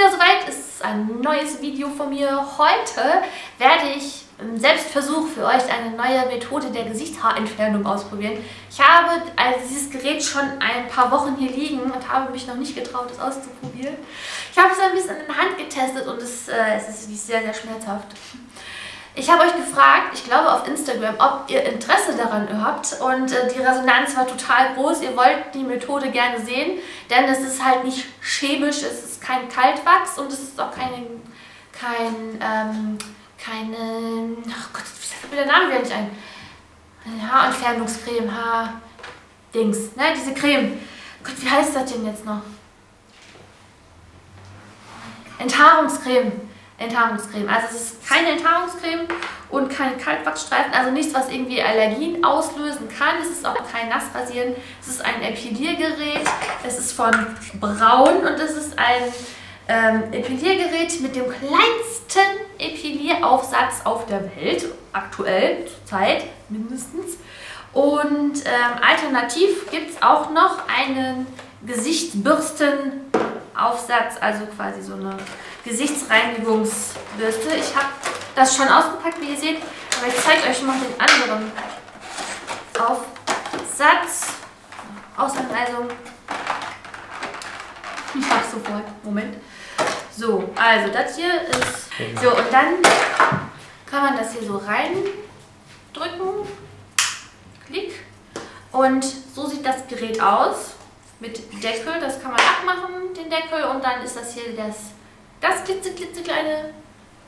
wieder soweit. Es ist ein neues Video von mir. Heute werde ich im Selbstversuch für euch eine neue Methode der Gesichtshaarentfernung ausprobieren. Ich habe also dieses Gerät schon ein paar Wochen hier liegen und habe mich noch nicht getraut, es auszuprobieren. Ich habe es ein bisschen in der Hand getestet und es, äh, es ist sehr, sehr schmerzhaft. Ich habe euch gefragt, ich glaube auf Instagram, ob ihr Interesse daran habt und äh, die Resonanz war total groß. Ihr wollt die Methode gerne sehen, denn es ist halt nicht chemisch, es ist kein Kaltwachs und es ist auch kein, kein, ähm, keine, ach Gott, wie fällt mir der Name wieder nicht ein? Haarentfernungscreme, Haar-Dings, ne, diese Creme. Gott, wie heißt das denn jetzt noch? Enthaarungscreme. Enthaarungscreme. Also es ist keine Enthaarungscreme und kein Kaltwachsstreifen, also nichts, was irgendwie Allergien auslösen kann. Es ist auch kein Nassrasieren. Es ist ein Epiliergerät. Es ist von Braun und es ist ein ähm, Epiliergerät mit dem kleinsten Epilieraufsatz auf der Welt, aktuell, zurzeit mindestens. Und ähm, alternativ gibt es auch noch einen Gesichtsbürstenaufsatz, also quasi so eine Gesichtsreinigungsbürste. Ich habe das schon ausgepackt, wie ihr seht, aber ich zeige euch noch den anderen Aufsatz. Ausanweisung. Ich hab's sofort. Moment. So, also das hier ist... So, und dann kann man das hier so reindrücken. Klick. Und so sieht das Gerät aus. Mit Deckel. Das kann man abmachen, den Deckel. Und dann ist das hier das das klitzeklitzekleine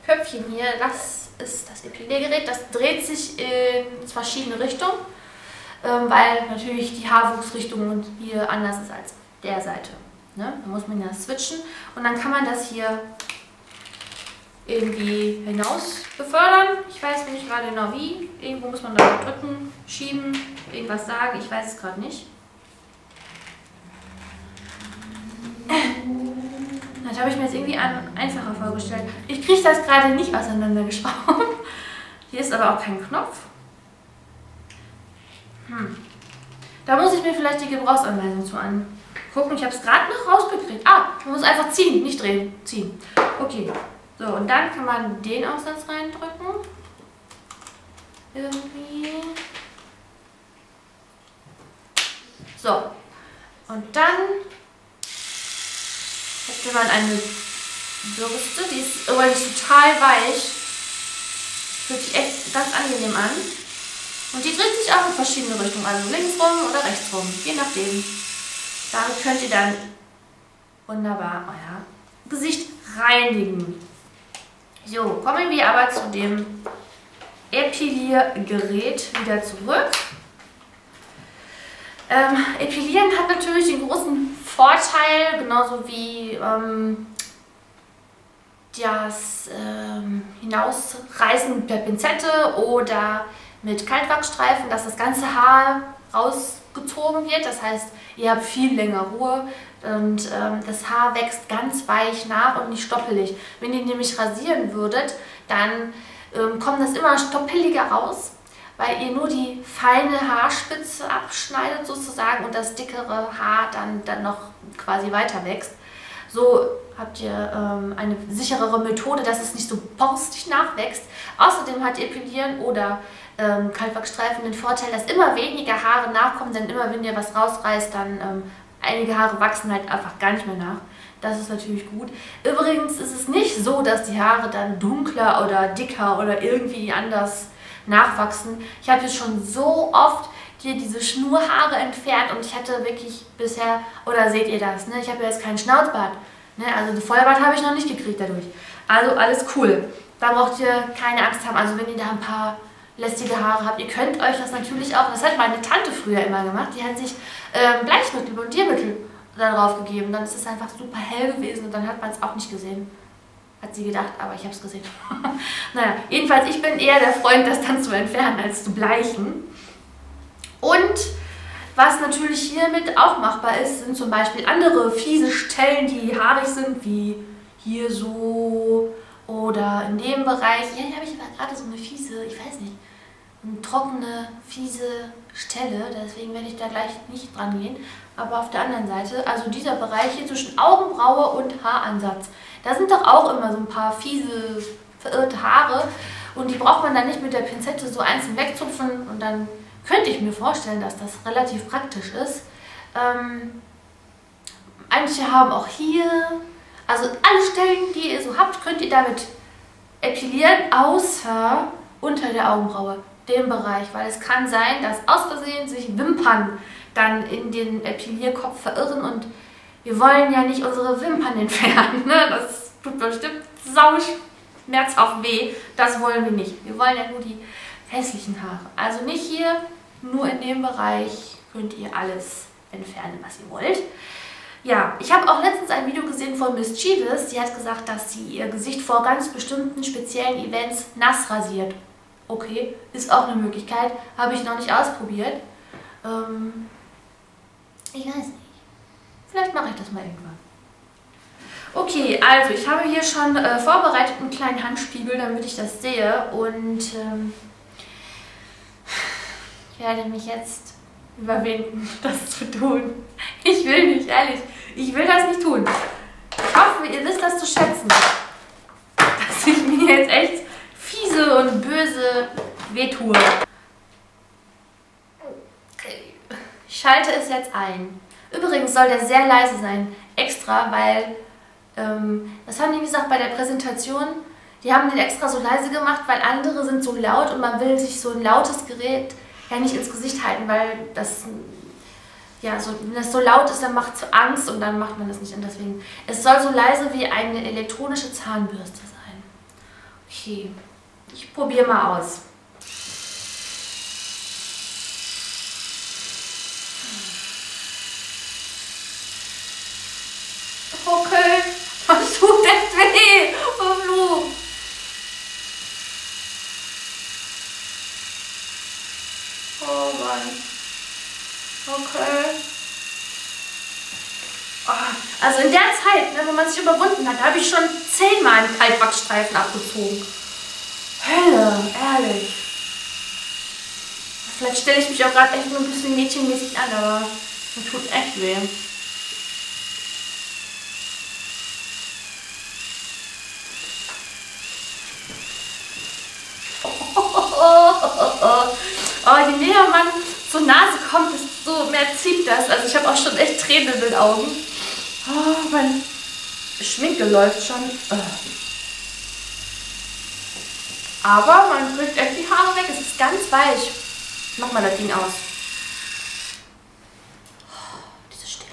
Köpfchen hier, das ist das Epiliergerät. Das dreht sich in verschiedene Richtungen, ähm, weil natürlich die Haarwuchsrichtung hier anders ist als der Seite. Ne? Da muss man ja switchen und dann kann man das hier irgendwie hinaus befördern. Ich weiß nicht gerade genau wie. Irgendwo muss man da drücken, schieben, irgendwas sagen. Ich weiß es gerade nicht. Das habe ich mir jetzt irgendwie einfacher vorgestellt. Ich kriege das gerade nicht auseinandergeschraubt. Hier ist aber auch kein Knopf. Hm. Da muss ich mir vielleicht die Gebrauchsanweisung zu angucken. Ich habe es gerade noch rausgekriegt. Ah, man muss einfach ziehen, nicht drehen. Ziehen. Okay. So, und dann kann man den Aufsatz reindrücken. Irgendwie. So. Und dann hätte man eine Bürste, die ist übrigens total weich. Fühlt sich echt ganz angenehm an. Und die dreht sich auch in verschiedene Richtungen, also links rum oder rechts rum, je nachdem. Damit könnt ihr dann wunderbar euer Gesicht reinigen. So, kommen wir aber zu dem Epiliergerät wieder zurück. Ähm, Epilieren hat natürlich den großen Vorteil, genauso wie ähm, das ähm, Hinausreißen per Pinzette oder mit Kaltwachsstreifen, dass das ganze Haar rausgezogen wird. Das heißt, ihr habt viel länger Ruhe und ähm, das Haar wächst ganz weich nach und nicht stoppelig. Wenn ihr nämlich rasieren würdet, dann ähm, kommt das immer stoppeliger raus weil ihr nur die feine Haarspitze abschneidet sozusagen und das dickere Haar dann, dann noch quasi weiter wächst. So habt ihr ähm, eine sicherere Methode, dass es nicht so borstig nachwächst. Außerdem hat Epilieren oder ähm, Kaltwachsstreifen den Vorteil, dass immer weniger Haare nachkommen, denn immer wenn ihr was rausreißt, dann ähm, einige Haare wachsen halt einfach gar nicht mehr nach. Das ist natürlich gut. Übrigens ist es nicht so, dass die Haare dann dunkler oder dicker oder irgendwie anders nachwachsen. Ich habe jetzt schon so oft hier diese Schnurhaare entfernt und ich hatte wirklich bisher, oder seht ihr das, ne? ich habe ja jetzt keinen Schnauzbart. Ne? Also ein Vollbart habe ich noch nicht gekriegt dadurch. Also alles cool. Da braucht ihr keine Angst haben. Also wenn ihr da ein paar lästige Haare habt, ihr könnt euch das natürlich auch, das hat meine Tante früher immer gemacht, die hat sich ähm, Bleichmittel, Blondiermittel darauf gegeben. Dann ist es einfach super hell gewesen und dann hat man es auch nicht gesehen hat sie gedacht, aber ich habe es gesehen. naja, jedenfalls, ich bin eher der Freund, das dann zu entfernen, als zu bleichen. Und was natürlich hiermit auch machbar ist, sind zum Beispiel andere fiese Stellen, die haarig sind, wie hier so oder in dem Bereich. Hier habe ich aber gerade so eine fiese, ich weiß nicht, eine trockene, fiese Stelle. Deswegen werde ich da gleich nicht dran gehen. Aber auf der anderen Seite, also dieser Bereich hier zwischen Augenbraue und Haaransatz, Da sind doch auch immer so ein paar fiese, verirrte Haare. Und die braucht man dann nicht mit der Pinzette so einzeln wegzupfen. Und dann könnte ich mir vorstellen, dass das relativ praktisch ist. Ähm, manche haben auch hier, also alle Stellen, die ihr so habt, könnt ihr damit epilieren, außer unter der Augenbraue, den Bereich. Weil es kann sein, dass aus Versehen sich Wimpern dann in den Epilierkopf verirren und wir wollen ja nicht unsere Wimpern entfernen. Ne? Das tut bestimmt sau schmerzhaft weh. Das wollen wir nicht. Wir wollen ja nur die hässlichen Haare. Also nicht hier, nur in dem Bereich könnt ihr alles entfernen, was ihr wollt. Ja, ich habe auch letztens ein Video gesehen von Miss Chivas. Die hat gesagt, dass sie ihr Gesicht vor ganz bestimmten speziellen Events nass rasiert. Okay, ist auch eine Möglichkeit. Habe ich noch nicht ausprobiert. Ähm, ich weiß nicht. Vielleicht mache ich das mal irgendwann. Okay, also ich habe hier schon äh, vorbereitet einen kleinen Handspiegel, damit ich das sehe. Und ähm, ich werde mich jetzt überwinden, das zu tun. Ich will nicht, ehrlich. Ich will das nicht tun. Ich hoffe, ihr wisst das zu schätzen. Dass ich mir jetzt echt fiese und böse wehtue. Ich schalte es jetzt ein. Übrigens soll der sehr leise sein, extra, weil, ähm, das haben die gesagt bei der Präsentation, die haben den extra so leise gemacht, weil andere sind so laut und man will sich so ein lautes Gerät ja nicht ins Gesicht halten, weil das, ja, so, wenn das so laut ist, dann macht es Angst und dann macht man das nicht. Und deswegen, es soll so leise wie eine elektronische Zahnbürste sein. Okay, ich probiere mal aus. Okay, das tut echt weh. Oh, Flu. Mann. Okay. Oh, also in der Zeit, ne, wo man sich überwunden hat, habe ich schon zehnmal einen Kaltwachsstreifen abgezogen. Hölle, ehrlich. Vielleicht stelle ich mich auch gerade echt nur ein bisschen mädchenmäßig an, aber mir tut echt weh. Oh, je näher man zur Nase kommt, desto mehr zieht das. Also ich habe auch schon echt Tränen in den Augen. Oh, mein Schminke läuft schon. Oh. Aber man kriegt echt die Haare weg. Es ist ganz weich. Ich mach mal das Ding aus. Oh, diese Stille.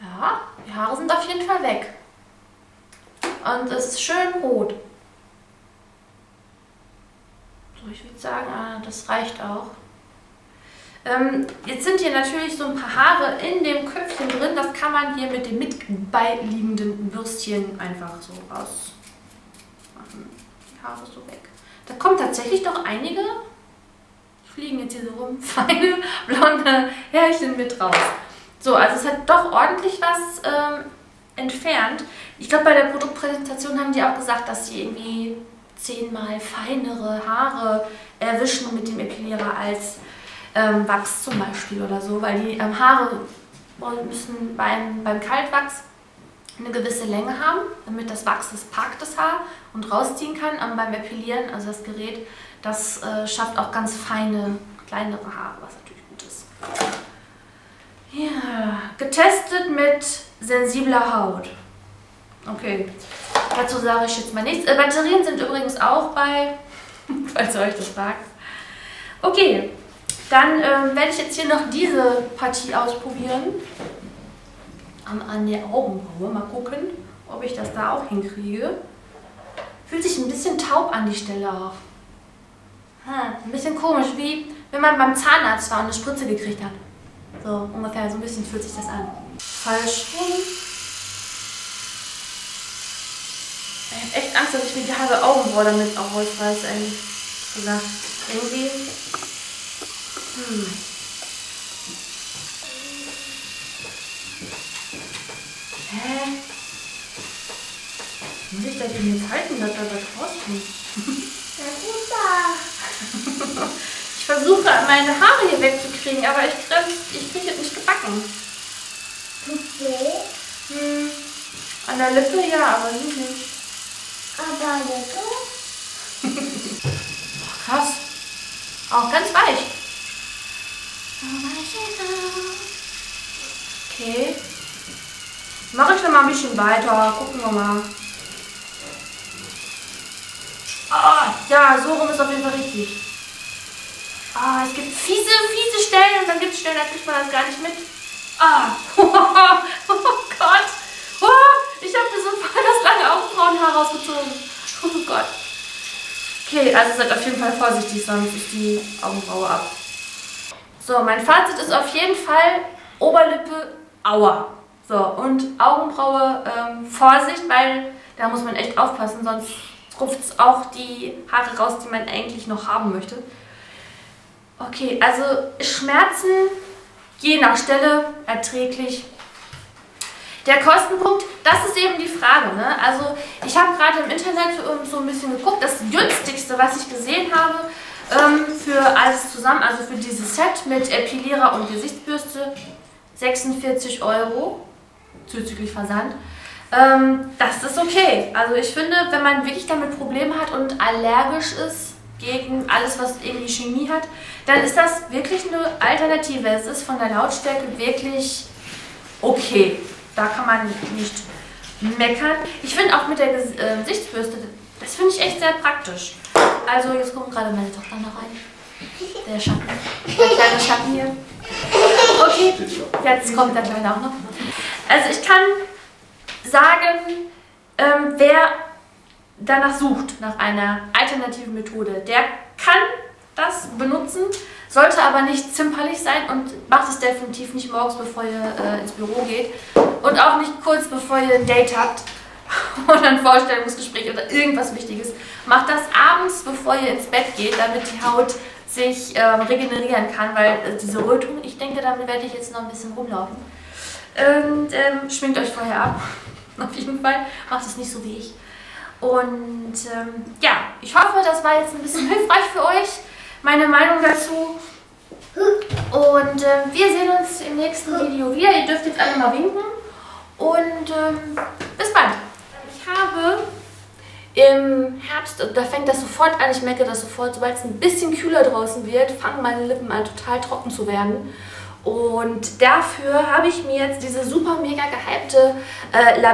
Ja, die Haare sind auf jeden Fall weg. Und es ist schön rot. So, ich würde sagen, ah, das reicht auch. Ähm, jetzt sind hier natürlich so ein paar Haare in dem Köpfchen drin. Das kann man hier mit dem mitbeiliegenden Bürstchen einfach so raus machen. Die Haare so weg. Da kommen tatsächlich doch einige, fliegen jetzt hier so rum, feine blonde Härchen mit raus. So, also es hat doch ordentlich was ähm, entfernt. Ich glaube, bei der Produktpräsentation haben die auch gesagt, dass sie irgendwie zehnmal feinere Haare erwischen mit dem Epilierer als ähm, Wachs zum Beispiel oder so, weil die ähm, Haare müssen beim, beim Kaltwachs eine gewisse Länge haben, damit das Wachs das packt das Haar und rausziehen kann. Und beim Epilieren, also das Gerät, das äh, schafft auch ganz feine, kleinere Haare, was natürlich gut ist. Ja, getestet mit sensibler Haut. Okay, dazu sage ich jetzt mal nichts. Äh, Batterien sind übrigens auch bei, falls ihr euch das fragt. Okay, dann ähm, werde ich jetzt hier noch diese Partie ausprobieren. An, an der Augenbraue. Mal gucken, ob ich das da auch hinkriege. Fühlt sich ein bisschen taub an die Stelle auch. Hm, ein bisschen komisch, wie wenn man beim Zahnarzt war und eine Spritze gekriegt hat. So ungefähr, so ein bisschen fühlt sich das an. Falsch rum. Ich habe echt Angst, dass ich mir die halbe Augenbraue damit auch rausreiße, ehrlich gesagt. Irgendwie. Hm. Hä? Muss ich das denn jetzt halten, dass da was rauskommt? Na gut, da. Ich versuche meine Haare hier wegzukriegen, aber ich, krieg- ich kriege es nicht gebacken. Weh. Hm, An der Lippe ja, aber nicht. Aber Lippe? Krass. Auch ganz weich. Okay. Mache ich dann mal ein bisschen weiter. Gucken wir mal. Ah, ja, so rum ist auf jeden Fall richtig. Ah, es gibt fiese, fiese Stellen und dann gibt es Stellen, da kriegt man das gar nicht mit. Ah, oh Gott. Oh, ich habe mir so voll das lange Augenbrauenhaar rausgezogen. Oh Gott. Okay, also seid auf jeden Fall vorsichtig, sonst ist die Augenbraue ab. So, mein Fazit ist auf jeden Fall Oberlippe, aua. So, und Augenbraue, ähm, Vorsicht, weil da muss man echt aufpassen, sonst ruft es auch die Haare raus, die man eigentlich noch haben möchte. Okay, also Schmerzen je nach Stelle erträglich. Der Kostenpunkt, das ist eben die Frage. Ne? Also ich habe gerade im Internet ähm, so ein bisschen geguckt. Das günstigste, was ich gesehen habe ähm, für alles zusammen, also für dieses Set mit Epilierer und Gesichtsbürste, 46 Euro zuzüglich Versand. Ähm, das ist okay. Also ich finde, wenn man wirklich damit Probleme hat und allergisch ist gegen alles, was irgendwie Chemie hat, dann ist das wirklich eine Alternative. Es ist von der Lautstärke wirklich okay. Da kann man nicht meckern. Ich finde auch mit der äh, Gesichtsbürste, das finde ich echt sehr praktisch. Also jetzt kommt gerade meine Tochter noch rein. Der Schatten. Der kleine Schatten hier. Okay, jetzt kommt der Kleine auch noch. Also ich kann sagen, ähm, wer danach sucht, nach einer alternativen Methode, der kann das benutzen, sollte aber nicht zimperlich sein und macht es definitiv nicht morgens, bevor ihr äh, ins Büro geht und auch nicht kurz bevor ihr ein Date habt oder ein Vorstellungsgespräch oder irgendwas Wichtiges. Macht das abends, bevor ihr ins Bett geht, damit die Haut sich ähm, regenerieren kann, weil äh, diese Rötung, ich denke, damit werde ich jetzt noch ein bisschen rumlaufen. Und ähm, schminkt euch vorher ab. Auf jeden Fall. Macht es nicht so wie ich. Und ähm, ja, ich hoffe, das war jetzt ein bisschen hilfreich für euch. Meine Meinung dazu. Und äh, wir sehen uns im nächsten Video wieder. Ihr dürft jetzt alle mal winken. Und ähm, bis bald. Ich habe im Herbst, da fängt das sofort an, ich merke das sofort, sobald es ein bisschen kühler draußen wird, fangen meine Lippen an total trocken zu werden. Und dafür habe ich mir jetzt diese super mega gehypte äh,